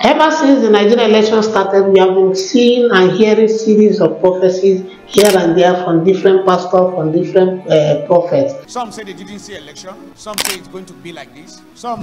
Ever since the Nigerian election started, we have been seeing and hearing series of prophecies here and there from different pastors, from different uh, prophets. Some say they didn't see election. Some say it's going to be like this. Some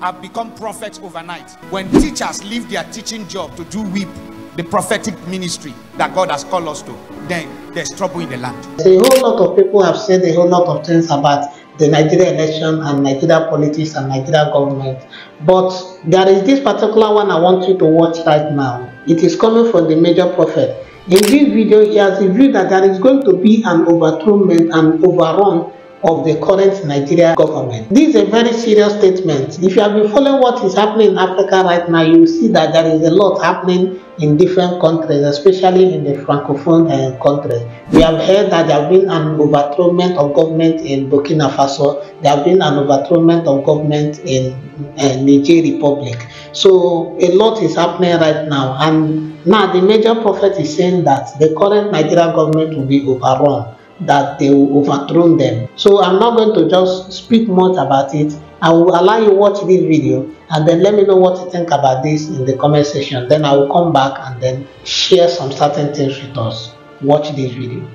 have become prophets overnight. When teachers leave their teaching job to do whip, the prophetic ministry that God has called us to, then there's trouble in the land. A whole lot of people have said a whole lot of things about the Nigeria election and Nigeria politics and Nigeria government. But there is this particular one I want you to watch right now. It is coming from the major prophet. In this video, he has revealed that there is going to be an overthrown and overrun of the current Nigeria government. This is a very serious statement. If you have been following what is happening in Africa right now, you see that there is a lot happening in different countries, especially in the francophone uh, countries. We have heard that there have been an overthrow of government in Burkina Faso. There have been an overthrow of government in uh, Niger Republic. So a lot is happening right now. And now the major prophet is saying that the current Nigeria government will be overrun that they will overthrow them. So I'm not going to just speak much about it. I will allow you watch this video and then let me know what you think about this in the comment section. Then I will come back and then share some certain things with us. Watch this video.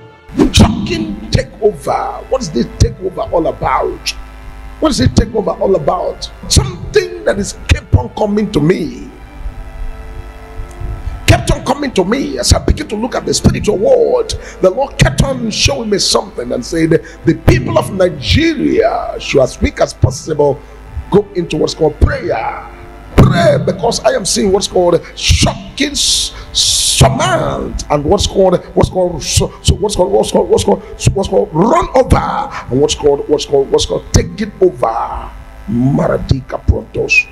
Shocking takeover. What is this takeover all about? What is it takeover all about? Something that is kept on coming to me coming to me as I began to look at the spiritual world. The Lord kept on showing me something and said, The people of Nigeria should, as quick as possible, go into what's called prayer. Pray because I am seeing what's called shocking command and what's called what's called so, so what's called what's called what's called what's called run over and what's called what's called what's called take it over. Maradika prontos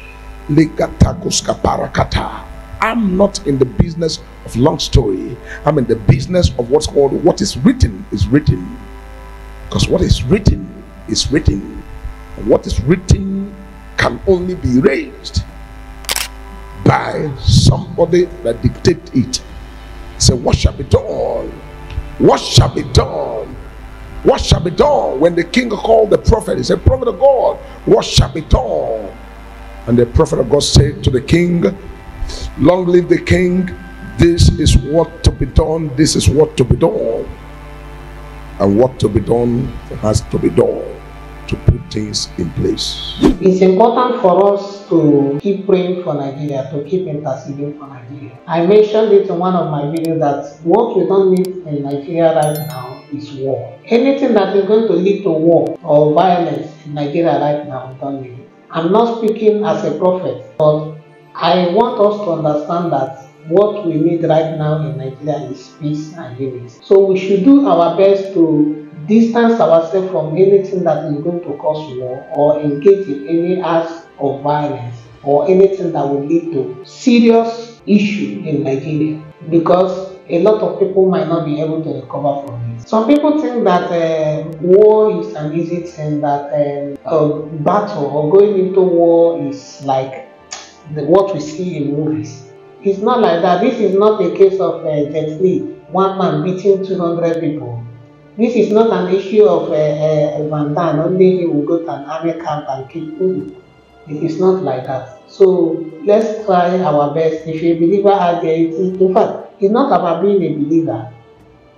ligatakus kaparakata I'm not in the business of long story. I'm in the business of what's called what is written is written. Because what is written is written. And what is written can only be raised by somebody that dictate it. Say, what shall be done? What shall be done? What shall be done? When the king called the prophet, he said, Prophet of God, what shall be done? And the prophet of God said to the king, Long live the king. This is what to be done. This is what to be done. And what to be done has to be done to put things in place. It's important for us to keep praying for Nigeria, to keep interceding for Nigeria. I mentioned it in one of my videos that what we don't need in Nigeria right now is war. Anything that is going to lead to war or violence in Nigeria right now, don't need it. I'm not speaking as a prophet, but I want us to understand that what we need right now in Nigeria is peace and unity. So we should do our best to distance ourselves from anything that is going to cause war or engage in any acts of violence or anything that will lead to serious issue in Nigeria because a lot of people might not be able to recover from it. Some people think that uh, war is an easy thing, that um, a battle or going into war is like the, what we see in movies. It's not like that. This is not a case of uh, Jet Li, one man beating 200 people. This is not an issue of uh, uh, Van Damme, only he will go to an army camp and kill people. It is not like that. So let's try our best. If a believer has the in fact, it's not about being a believer.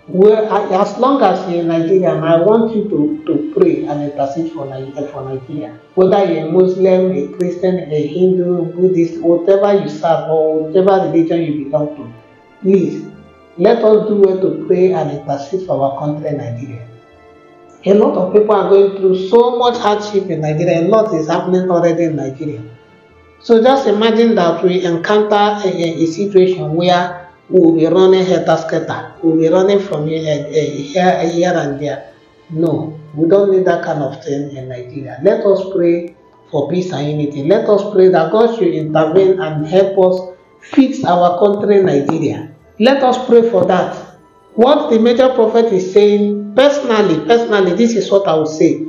Well, as long as you're in Nigeria, I want you to, to pray and intercede for, uh, for Nigeria. Whether you're a Muslim, a Christian, a Hindu, Buddhist, whatever you serve or whatever religion you belong to, please let us do well to pray and intercede for our country, Nigeria. A lot of people are going through so much hardship in Nigeria. A lot is happening already in Nigeria. So just imagine that we encounter a, a, situation where will be running helter-skelter. Will be running from here, uh, here, here and there. No, we don't need that kind of thing in Nigeria. Let us pray for peace and unity. Let us pray that God should intervene and help us fix our country, Nigeria. Let us pray for that. What the major prophet is saying, personally, personally, this is what I would say.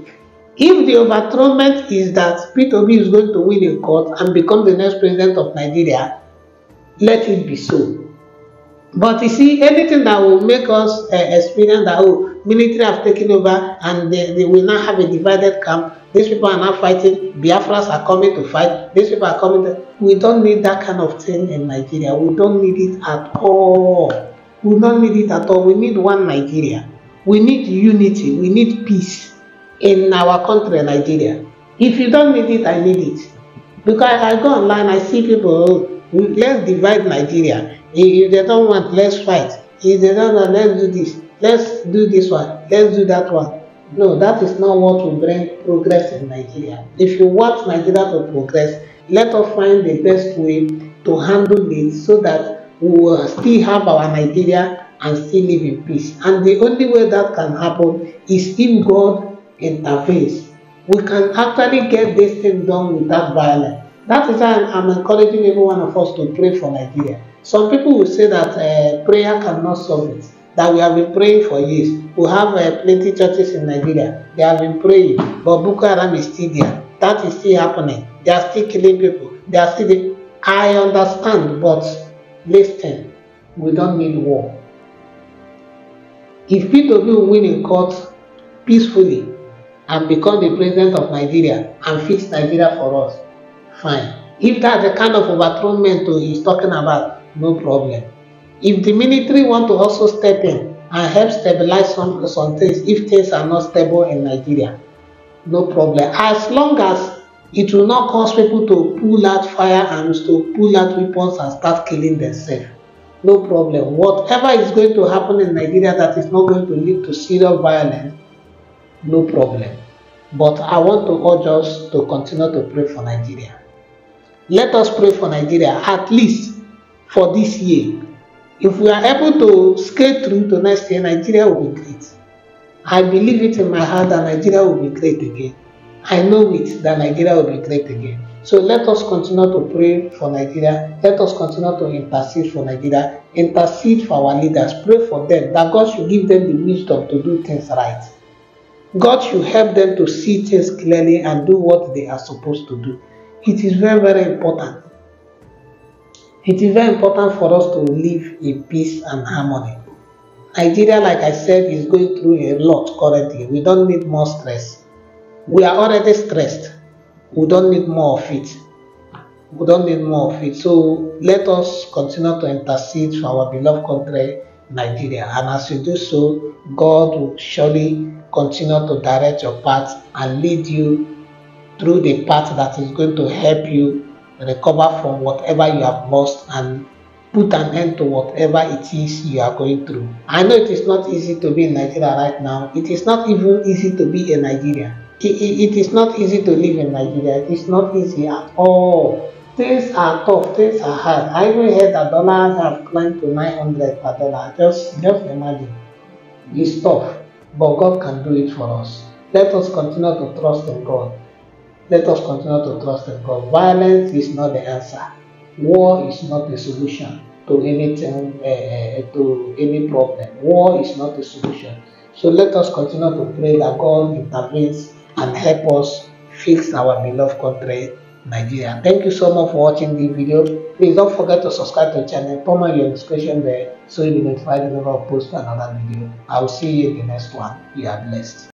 If the overthrowment is that P2B is going to win in court and become the next president of Nigeria, let it be so. But you see, anything that will make us uh, experience that, oh, military have taken over and they, they will now have a divided camp. These people are now fighting. Biafras are coming to fight. These people are coming to... We don't need that kind of thing in Nigeria. We don't need it at all. We don't need it at all. We need one Nigeria. We need unity. We need peace in our country, Nigeria. If you don't need it, I need it. Because I go online, I see people, oh, let's divide Nigeria. If they don't want, let's fight. If they don't want, let's do this. Let's do this one. Let's do that one. No, that is not what will bring progress in Nigeria. If you want Nigeria to progress, let us find the best way to handle it so that we will still have our Nigeria and still live in peace. And the only way that can happen is if God intervenes. We can actually get this thing done without violence. That is why I'm encouraging every one of us to pray for Nigeria. Some people will say that uh, prayer cannot solve it, that we have been praying for years. We have uh, plenty churches in Nigeria, they have been praying, but Boko Haram is still there. That is still happening. They are still killing people. They are still. I understand, but listen, we don't need war. If P2B win in court peacefully and become the president of Nigeria and fix Nigeria for us, fine. If that's the kind of overthrownment he's talking about, no problem. If the military want to also step in and help stabilize some, some things, if things are not stable in Nigeria, no problem. As long as it will not cause people to pull out firearms, to pull out weapons and start killing themselves. No problem. Whatever is going to happen in Nigeria that is not going to lead to serious violence, no problem. But I want to urge us to continue to pray for Nigeria. Let us pray for Nigeria at least for this year. If we are able to skate through to next year, Nigeria will be great. I believe it in my heart that Nigeria will be great again. I know it that Nigeria will be great again. So let us continue to pray for Nigeria. Let us continue to intercede for Nigeria. Intercede for our leaders. Pray for them that God should give them the wisdom to do things right. God should help them to see things clearly and do what they are supposed to do. It is very, very important. It is very important for us to live in peace and harmony. Nigeria, like I said, is going through a lot currently. We don't need more stress. We are already stressed. We don't need more of it. We don't need more of it. So let us continue to intercede for our beloved country, Nigeria. And as you do so, God will surely continue to direct your path and lead you through the path that is going to help you recover from whatever you have lost and put an end to whatever it is you are going through. I know it is not easy to be in Nigeria right now. It is not even easy to be a Nigerian. It, it, it is not easy to live in Nigeria. It is not easy at all. Things are tough. Things are hard. I even heard that dollars have climbed to 900 per dollar. Just, just imagine. It's tough, but God can do it for us. Let us continue to trust in God. Let us continue to trust in God. Violence is not the answer. War is not the solution to anything, uh, to any problem. War is not the solution. So let us continue to pray that God intervenes and help us fix our beloved country, Nigeria. Thank you so much for watching this video. Please don't forget to subscribe to the channel, on your notification bell so you'll be notified whenever I post another video. I will see you in the next one. You are blessed.